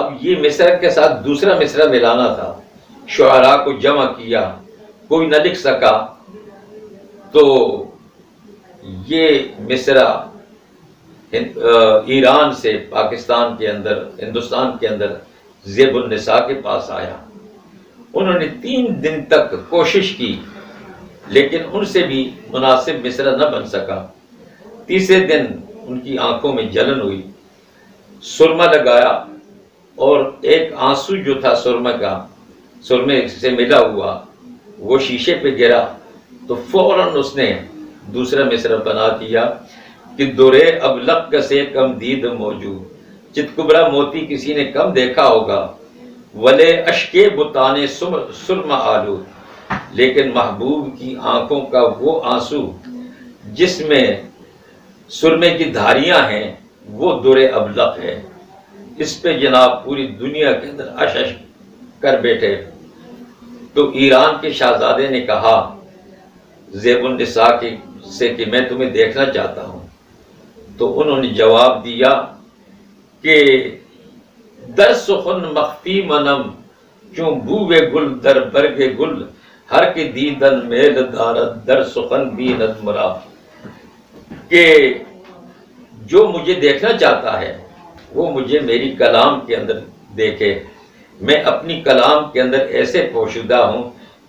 अब ये मिसरा के साथ दूसरा मिसरा मिलाना था। शुरा को जमा किया, कोई न लिख सका। तो ये मिसरा ईरान से पाकिस्तान के अंदर, हिंदुस्तान के अंदर जेबुलनिसा के पास आया। उन्होंने तीन दिन तक कोशिश की, लेकिन उनसे भी मुनासिब मिसरा न बन सका। तीसरे दिन उनकी आँखों में जलन हुई। सुरमा लगाया और एक आँसू जो था सुरमा का, सुरमे से मिला हुआ, वो शीशे पे गिरा तो फ़ौरन उसने दूसरा मिसरा बना दिया कि दुरे अब लक से कम दीद मौजूद। चितकुबरा मोती किसी ने कम देखा होगा। वले अशके बुताने सुरमा आलू लेकिन महबूब की आँखों का वो आँसू, जिसमें सुरमे की धारियाँ हैं, वो दुरे अबलक है। इस पे जनाब पूरी दुनिया के अंदर अश कर बैठे तो ईरान के शहजादे ने कहा जेबुलनिसा की से कि मैं तुम्हें देखना चाहता हूँ। तो उन्होंने जवाब दिया कि दर सुखन मख्फी मनम क्यों बूवे गुल दर बरगे गुल, हर के दीदन मेल दारत दर सुखन भी नजमरा के जो मुझे देखना चाहता है वो मुझे मेरी कलाम के अंदर देखे। मैं अपनी कलाम के अंदर ऐसे पोशीदा हूँ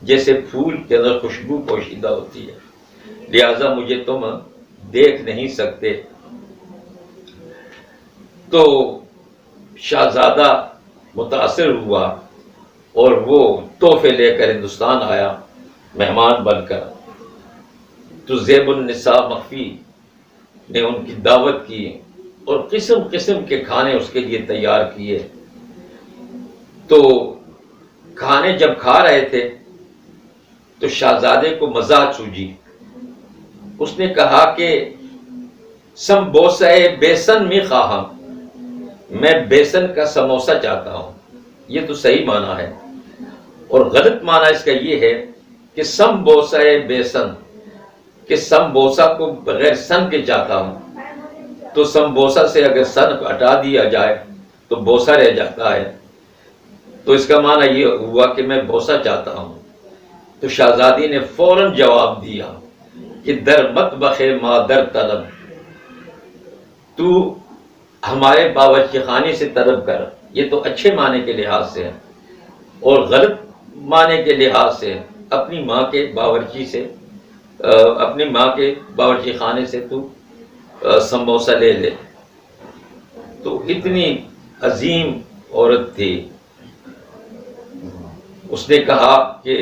जैसे फूल के अंदर खुशबू पोशीदा होती है। लिहाजा मुझे तुम देख नहीं सकते। तो शाहजादा मुतासर हुआ और वो तोहफे लेकर हिंदुस्तान आया, मेहमान बनकर। तो जेबुलनिसा मखफी ने उनकी दावत की और किस्म किस्म के खाने उसके लिए तैयार किए। तो खाने जब खा रहे थे तो शाहजादे को मज़ाक सूझी। उसने कहा कि समबोसा बेसन में खाहम मैं बेसन का समोसा चाहता हूँ। ये तो सही माना है। और गलत माना इसका ये है कि समबोसा बेसन, कि समबोसा को बगैर सन के चाहता हूँ। तो समबोसा से अगर सन हटा दिया जाए तो बोसा रह जाता है। तो इसका माना ये हुआ कि मैं बोसा चाहता हूँ। तो शाहजादी ने फ़ौरन जवाब दिया कि दर मत बखे मादर तलब। तू हमारे बावर्ची खाने से तलब कर। ये तो अच्छे माने के लिहाज से है और गलत माने के लिहाज से अपनी माँ के बावरची से अपनी माँ के बावर्ची खाने से तू समोसा ले ले। तो इतनी अजीम औरत थी। उसने कहा कि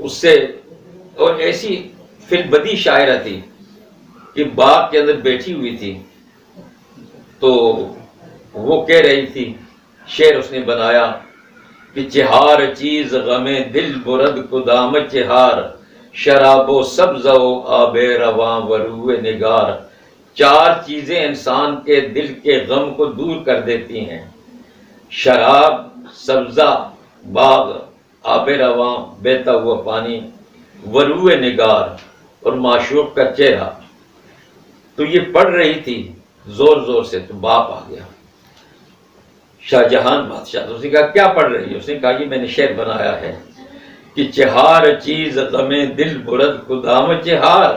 उससे, और ऐसी फिर बदी शायरा थी कि बाग के अंदर बैठी हुई थी। तो वो कह रही थी, शेर उसने बनाया कि चहार चीज़ गमे दिल बुरद कुदाम चहार। शराबो सब्जो आबे रवा वरुए निगार। चार चीज़ें इंसान के दिल के गम को दूर कर देती हैं। शराब, सब्जा, बाग, आब रवा बेहता हुआ पानी वरुए निगार और माशूक का चेहरा। तो ये पढ़ रही थी ज़ोर ज़ोर से तो बाप आ गया। शाहजहां बादशाह तो उसने कहा, क्या पढ़ रही है? उसने कहा, ये मैंने शेर बनाया है। कि चहार चीज़ गमे दिल बुरद खुदाम चहार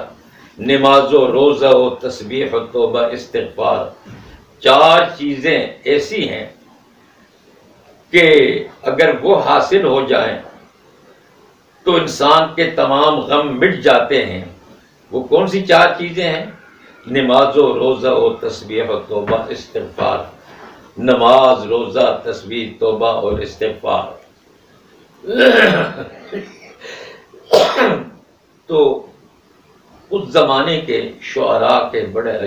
नमाजो रोजा व तस्बीह तोबा इस्तफार चार चीज़ें ऐसी हैं कि अगर वो हासिल हो जाए तो इंसान के तमाम गम मिट जाते हैं। वो कौन सी चार चीज़ें हैं? नमाज़ रोज़ा और तस्वीर तोबा इस्तफार नमाज़ रोज़ा तस्वीर तोबा और इस्तफार तो उस जमाने के शुरा के बड़े